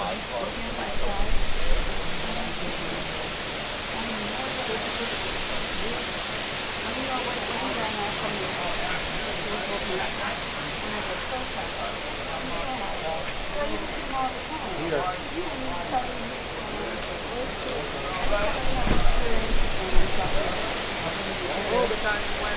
All the time when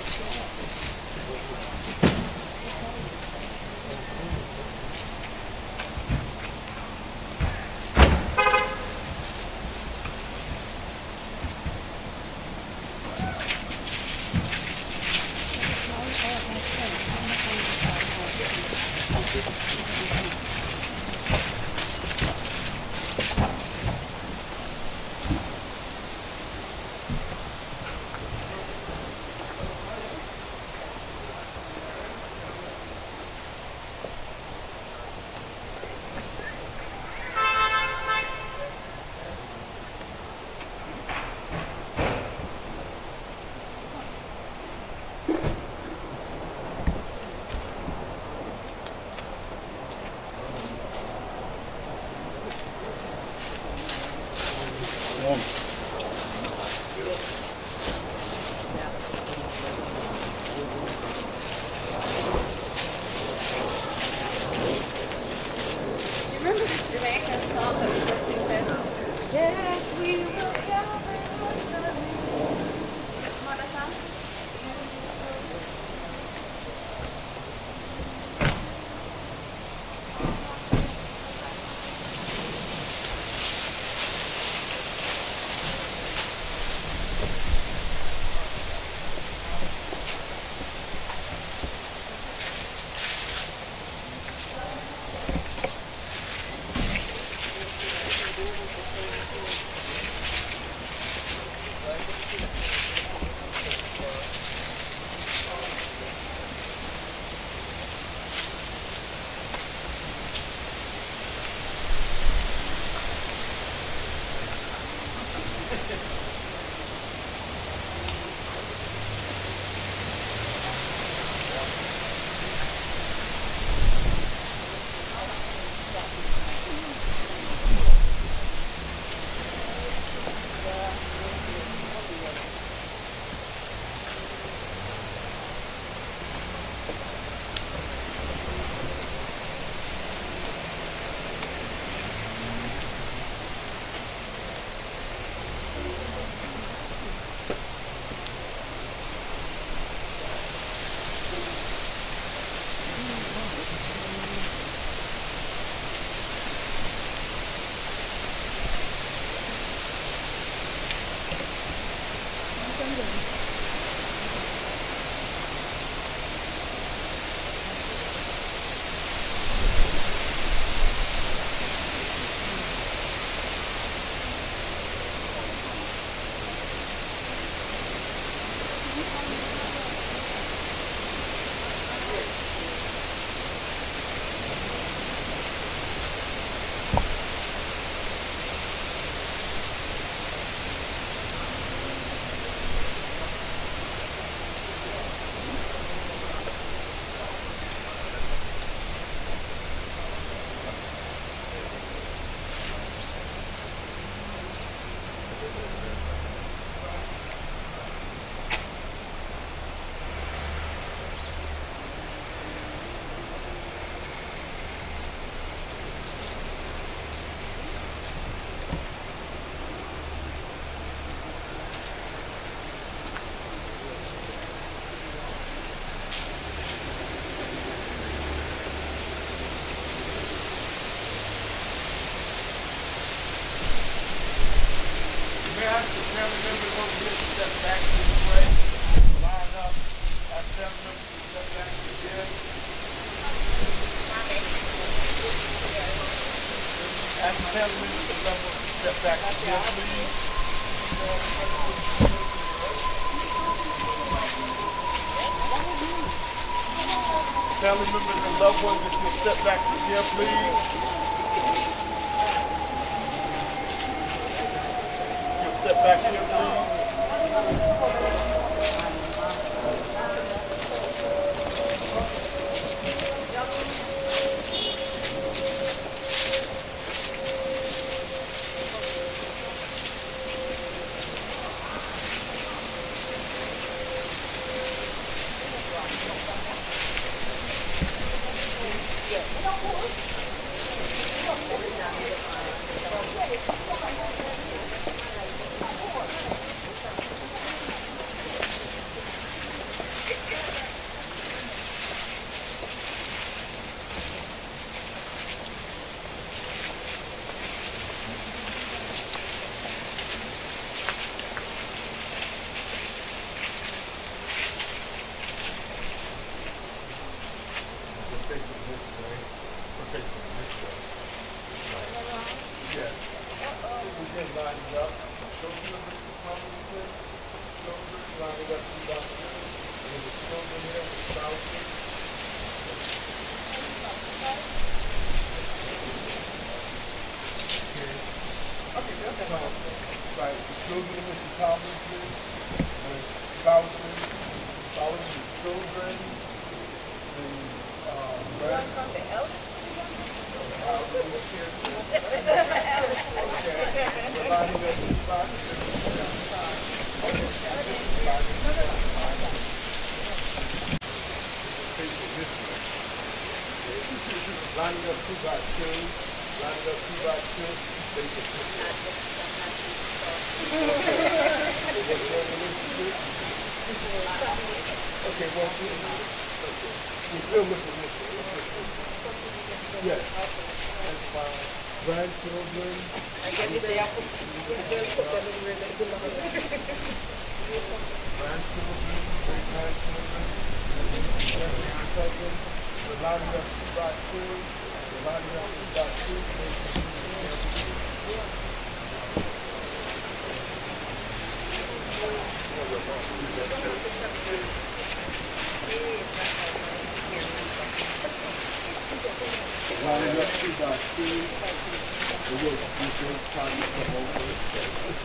step back here, please. Family members and loved ones, if you step back here, please. You step back here, please. We're facing this way. We're facing this way. Yes. We can line it up. Shoulders are complimented. Shoulders line it up to the There's a shoulder here with spouses. Okay, that's fine. Right, the children with Tomlinson, the spouses, spouses, children, we're lining up two by two, lining up two by two. Okay, well, we. We still looking this way. Yes. Grandchildren. Grandchildren, great grandchildren. Grandchildren. We're lining up two by two. We're lining up two by two. This up two by two. We will, we will try to come over.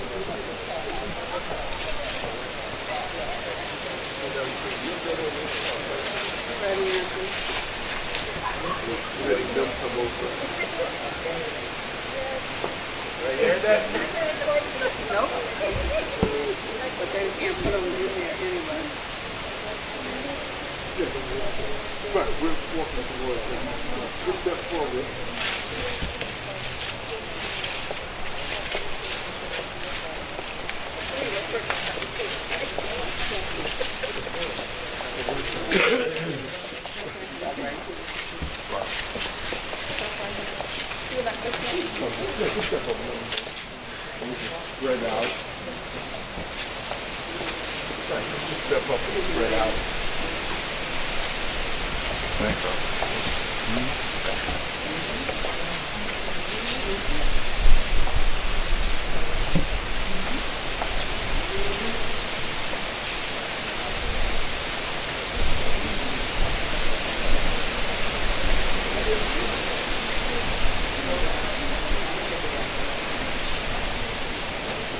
Вот. Супер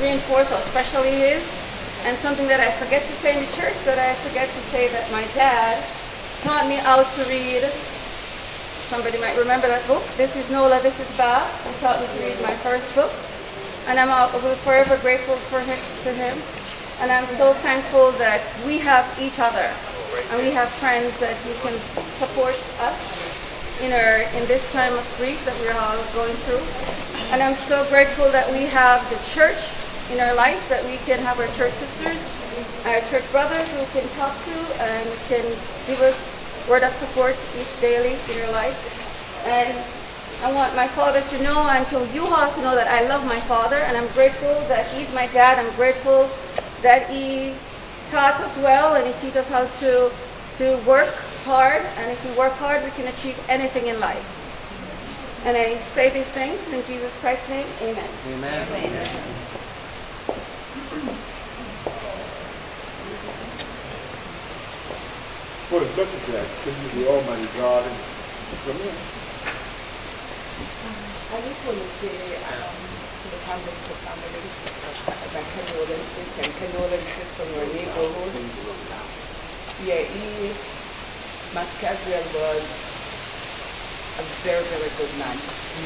reinforce how special he is. And something that I forget to say in the church that I forget to say that my dad taught me how to read. Somebody might remember that book. This is Nola, this is Ba. He taught me to read my first book. And I'm forever grateful for him, to him. And I'm so thankful that we have each other and we have friends that we can support us in our in this time of grief that we're all going through. And I'm so grateful that we have the church in our life, that we can have our church sisters, our church brothers who can talk to and can give us word of support each daily in our life. And I want my father to know and to you all to know that I love my father and I'm grateful that he's my dad. I'm grateful that he taught us well and he teach us how to, to work hard. And if we work hard, we can achieve anything in life. And I say these things in Jesus Christ's name. Amen. Amen. For as much as that, can you the Almighty God and come in? I just want to say um, to the Convicts family, uh, my condolences and condolences from your neighborhood. Yeah, he, Mascazwell was a very, very good man.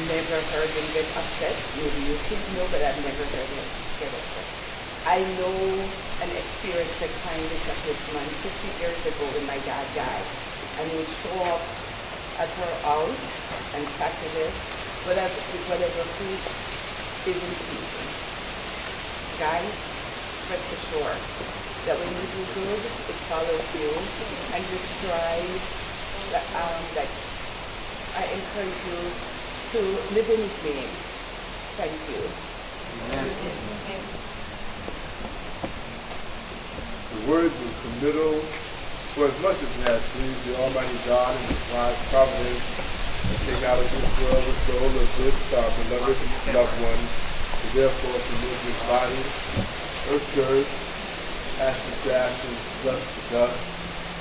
Never heard him get upset. Maybe you kids know, but I've never heard him get upset. I know an experience that kind of a with man 50 years ago when my dad died. And he would show up at her house on Saturdays, whatever, with whatever food is in season. Guys, rest assured that when you do good, it follows you. And just try that, um, that I encourage you to live in his name. Thank you. The words of committal, for as much as it has pleased the Almighty God and His wise providence, to take out of this world the soul of this our beloved loved one, to therefore commit his body, earth dirt, ashes to ashes, dust to dust,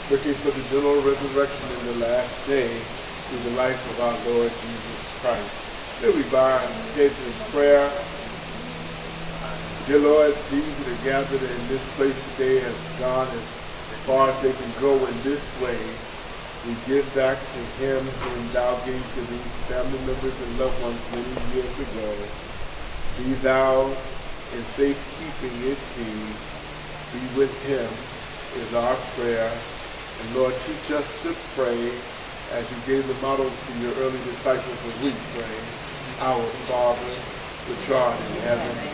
looking for the general resurrection in the last day through the life of our Lord Jesus Christ. May we bow our in prayer. Dear Lord, these that are gathered in this place today have gone as far as they can go in this way. We give back to him whom thou gavest to these family members and loved ones many years ago. Be thou in safekeeping his keys. Be with him is our prayer. And Lord, teach us to pray as you gave the model to your early disciples as we pray. Our Father, which art in heaven,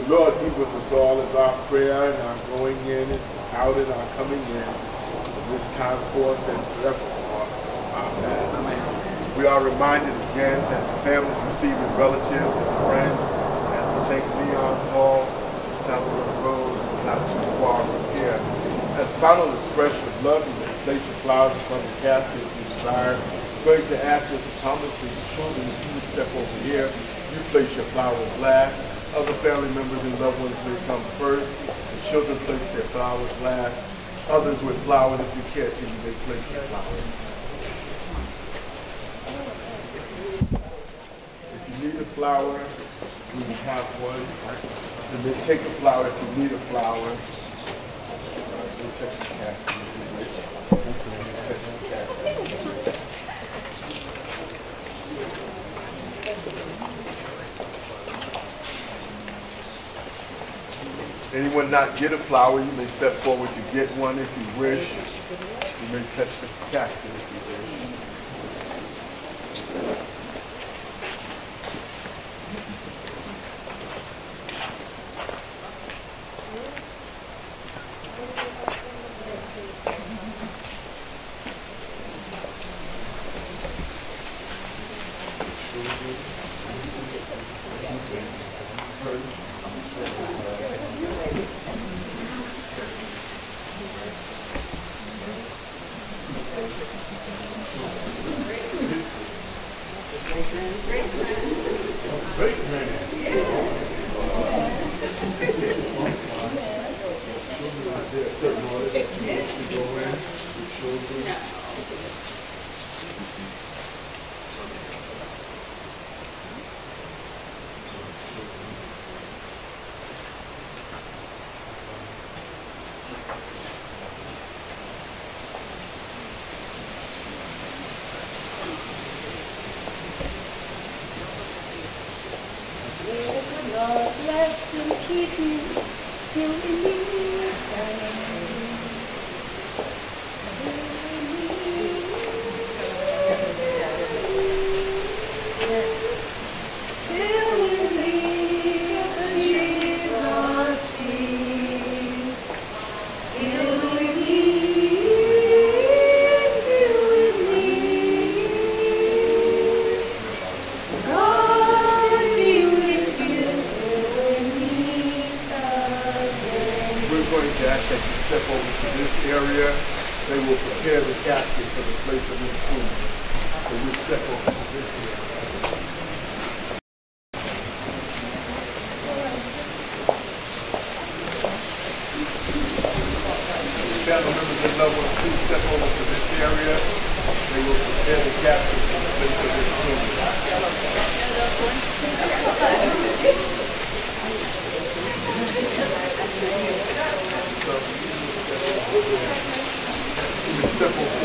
The Lord be with us all as our prayer and our going in and out and our coming in from this time forth and forevermore. Amen. Amen. We are reminded again that the families receiving relatives and friends at the St. Leon's Hall, Southwood Road, not too far from here. As final expression of love, you may place your flowers upon the casket if you desire. I'm going to ask Mr. Thomas and the children would step over here. You place your flowers last. Other family members and loved ones may come first. The children place their flowers last. others with flowers if you care to. You may place your flowers. If you need a flower, we have one. And then take a flower if you need a flower casket if you wish. We'll take the casket. Anyone not get a flower, you may step forward to get one if you wish. You may touch the casket if you There are certain orders that you wish to go in with children. May the Lord bless and keep you till we meet again. Till we meet at Jesus' feet. Till we meet, till we meet. God be with you till we meet again. We're going to ask that you step over to this area. They will prepare the casket for the place of entombment. So we step over to this area. Family members and loved step over to this area. They will prepare the casket for the place of step over. You may step over.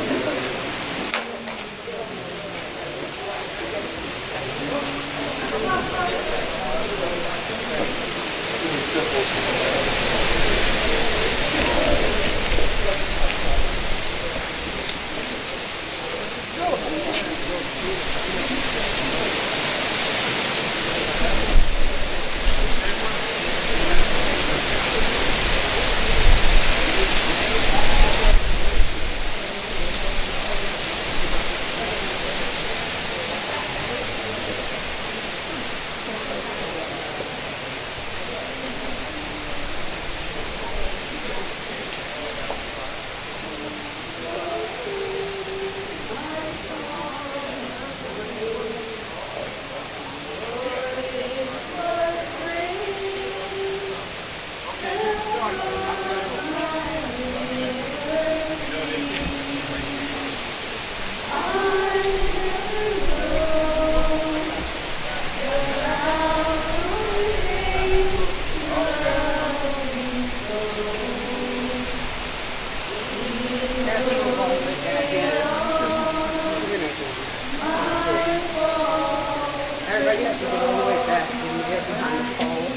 Everybody has to go all the way back and get behind the pole.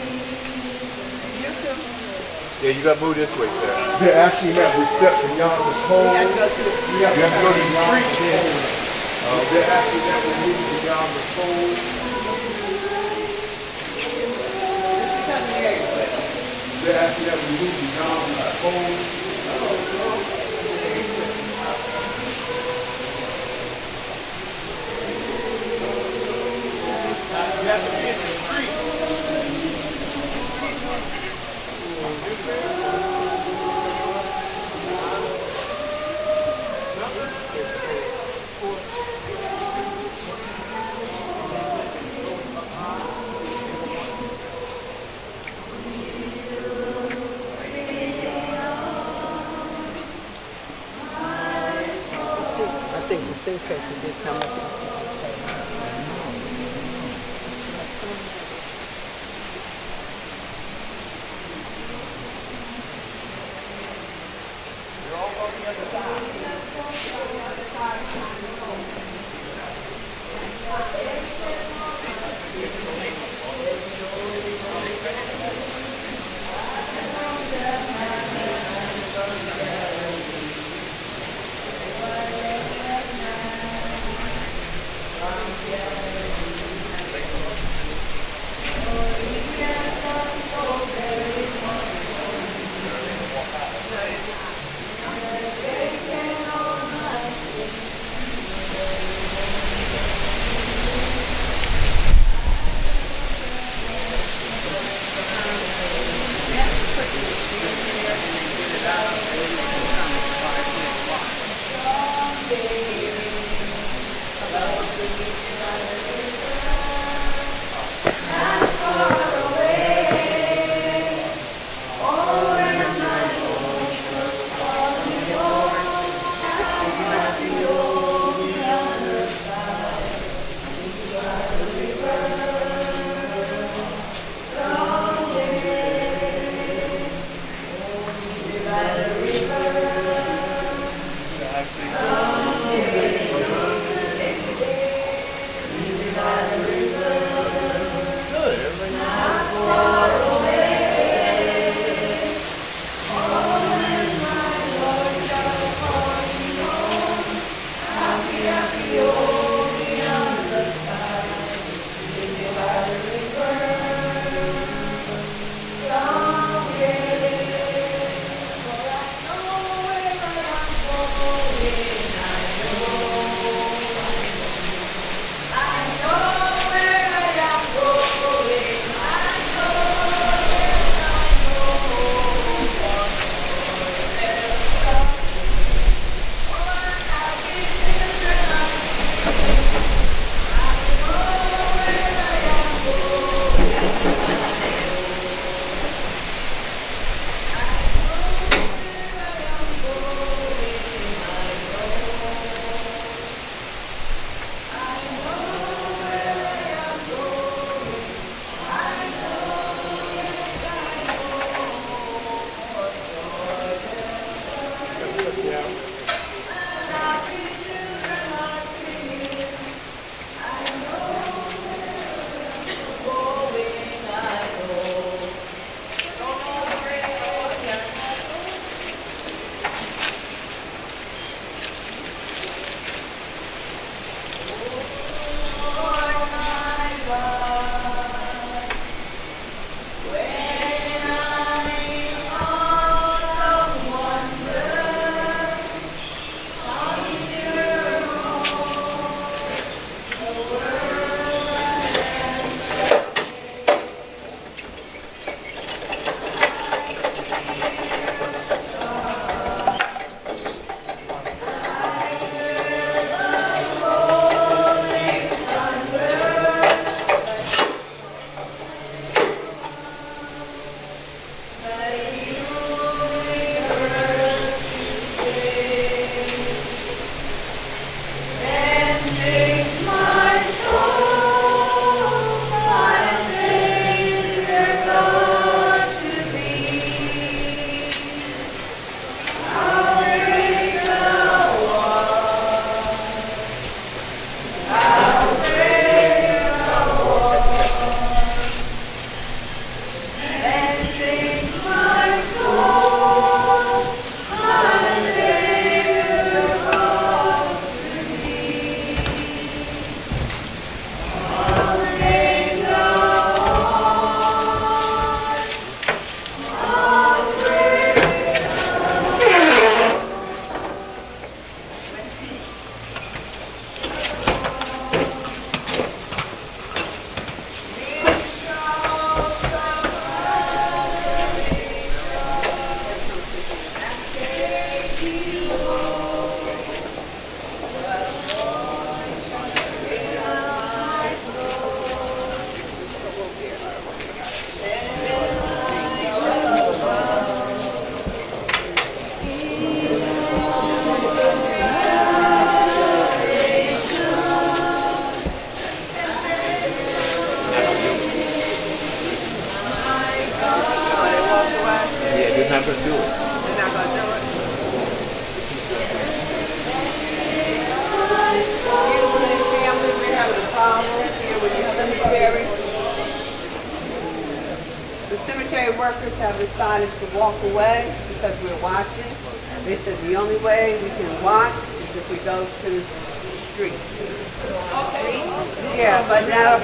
Yeah, you gotta move this way, sir. They're asking that we step beyond the pole. You have to go through the You have to go to the street. Uh, they're asking that we move beyond the pole. They're asking that we move beyond the pole. You have to I think the same thing for this time.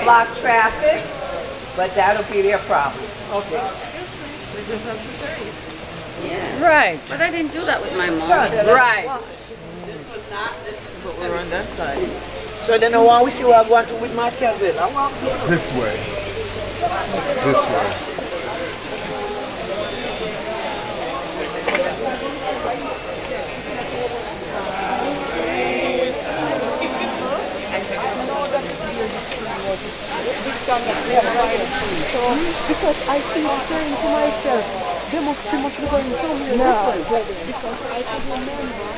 Block traffic, but that'll be their problem. Okay. Yeah. Right. But I didn't do that with my mom. Right. This was not this, but we're on that side. So then I want we see what I want to with my schedule. I want This way. This way. Because I keep saying to myself, they must, be going somewhere different. Because I could remember,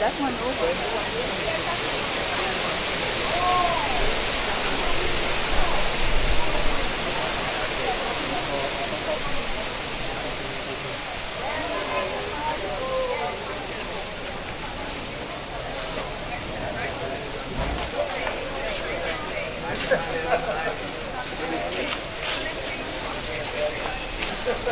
That one over. Thank You just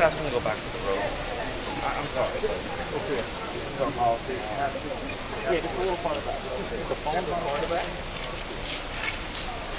asked me to go back to the road. I, I'm sorry. Okay. Yeah, just a little farther back. The phone's on farther back.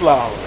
his flower.